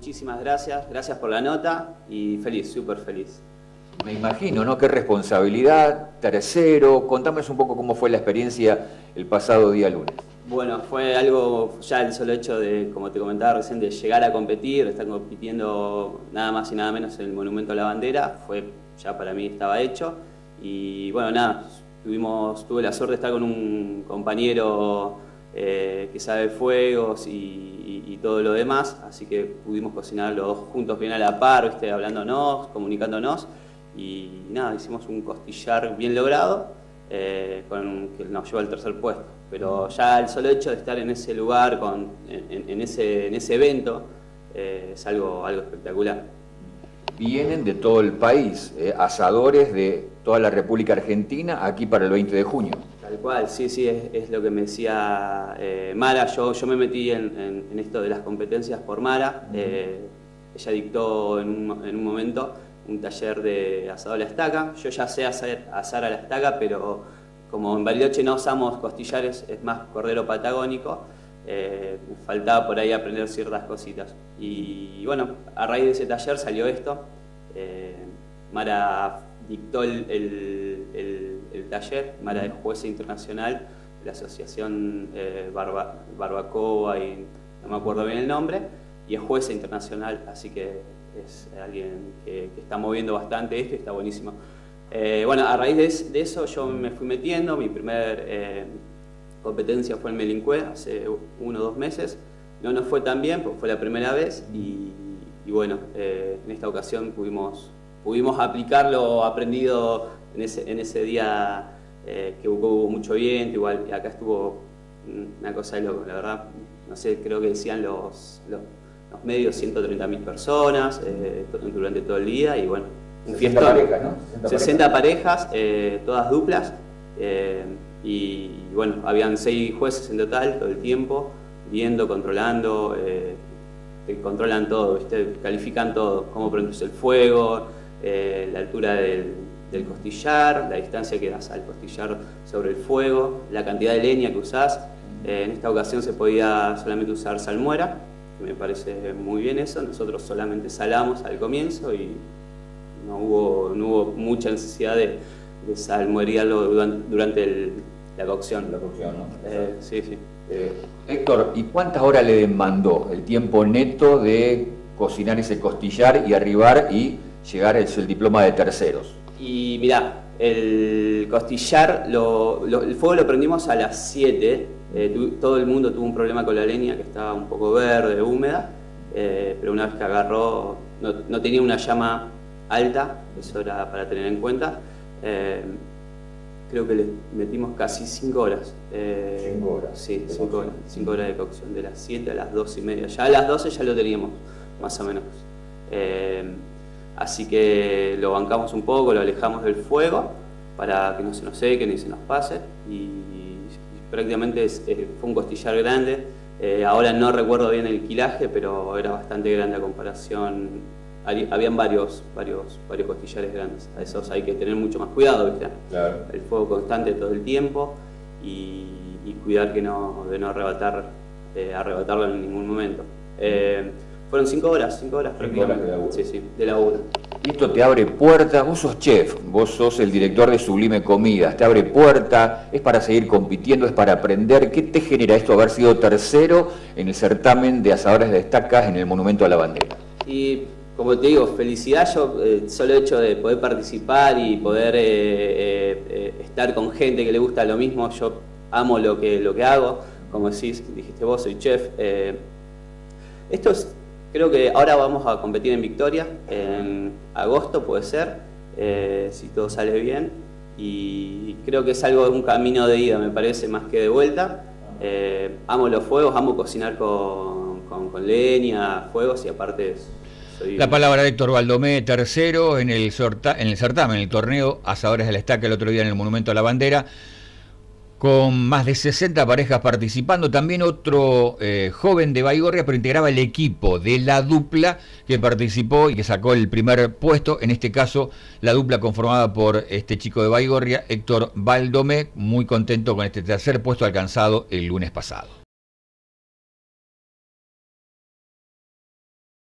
Muchísimas gracias, gracias por la nota y feliz, súper feliz. Me imagino, ¿no? Qué responsabilidad, tercero, contame un poco cómo fue la experiencia el pasado día lunes. Bueno, fue algo, ya el solo hecho de, como te comentaba recién, de llegar a competir, estar compitiendo nada más y nada menos en el Monumento a la Bandera, fue, ya para mí estaba hecho. Y bueno, nada, tuvimos, tuve la suerte de estar con un compañero eh, que sabe fuegos y, todo lo demás, así que pudimos cocinar los dos juntos bien a la par, ¿viste? hablándonos, comunicándonos. Y nada, hicimos un costillar bien logrado, eh, con, que nos llevó al tercer puesto pero ya el solo hecho de estar en ese lugar, con, en, ese, en ese evento, eh, es algo, algo espectacular. Vienen de todo el país, eh, asadores de toda la República Argentina, aquí para el 20 de junio. Tal cual, sí, sí, es, lo que me decía eh, Mara. Yo, yo me metí en, esto de las competencias por Mara. ella dictó en un, en un, momento un taller de asado a la estaca. Yo ya sé hacer asar a la estaca, pero como en Bariloche no usamos costillares, es más cordero patagónico, eh, faltaba por ahí aprender ciertas cositas. Y, bueno, a raíz de ese taller salió esto. Eh, Mara dictó el, taller, Mara es jueza internacional de la Asociación eh, Barbacoa y no me acuerdo bien el nombre, y es jueza internacional, así que es alguien que, que está moviendo bastante esto y está buenísimo. Eh, bueno, a raíz de, eso yo me fui metiendo, mi primer eh, competencia fue en Melincue hace uno o dos meses, no nos fue tan bien, porque fue la primera vez y, bueno, eh, en esta ocasión pudimos, pudimos aplicar lo aprendido en ese, en ese día que hubo, mucho viento, igual acá estuvo una cosa de loco, la verdad, no sé, creo que decían los, los, los medios 130.000 personas durante todo el día y bueno, 60 parejas, ¿no? 60, parejas, eh, todas duplas. Eh, y bueno, habían seis jueces en total todo el tiempo, viendo, controlando, eh, controlan todo, califican todo, cómo prendes el fuego, la altura del, costillar, la distancia que das al costillar sobre el fuego, la cantidad de leña que usás. en esta ocasión se podía solamente usar salmuera, que me parece muy bien eso, nosotros solamente salamos al comienzo y no hubo, no hubo mucha necesidad de, de salmorearlo durante, la cocción. La cocción, ¿no? Eh, sí, sí. Eh, Héctor, ¿y cuántas horas le demandó el tiempo neto de cocinar ese costillar y arribar y llegar el, el diploma de terceros? Y mirá, el costillar, el fuego lo prendimos a las 7, eh, todo el mundo tuvo un problema con la leña que estaba un poco verde, húmeda, pero una vez que agarró, no, no tenía una llama alta, eso era para tener en cuenta. Eh, creo que le metimos casi 5 horas. 5 eh, horas. Sí, 5 horas. 5 horas de cocción, de las 7 a las 2 y media. Ya a las 12 ya lo teníamos, más o menos. Eh, así que lo bancamos un poco, lo alejamos del fuego para que no se nos seque ni se nos pase. Y, prácticamente fue un costillar grande. ahora no recuerdo bien el quilaje, pero era bastante grande a comparación habían varios, varios, varios costillares grandes. A esos hay que tener mucho más cuidado, ¿viste? El fuego constante todo el tiempo y, cuidar que no, de no arrebatar, eh, arrebatarlo en ningún momento. Eh, fueron cinco horas, cinco horas prácticamente. de laburo. Sí, sí, de laburo. Y esto te abre puertas, vos sos chef, vos sos el director de Sublime Comidas, te abre puerta, es para seguir compitiendo, es para aprender. ¿Qué te genera esto haber sido tercero en el certamen de asadores de estacas en el Monumento a la Bandera? Y como te digo, felicidad yo, eh, solo hecho de poder participar y poder eh, eh, estar con gente que le gusta lo mismo, yo amo lo que, lo que hago, como decís, dijiste vos, soy chef. esto es, creo que ahora vamos a competir en Victoria, en agosto puede ser, si todo sale bien, y creo que es algo, un camino de ida, me parece, más que de vuelta. amo los fuegos, amo cocinar con, con, leña, fuegos y aparte... Es, la palabra de Héctor Valdomé, tercero en el, en el certamen, en el torneo Asadores de la el otro día en el Monumento a la Bandera, con más de 60 parejas participando. También otro eh, joven de Baigorria, pero integraba el equipo de la dupla que participó y que sacó el primer puesto. En este caso, la dupla conformada por este chico de Baigorria, Héctor Valdomé, muy contento con este tercer puesto alcanzado el lunes pasado.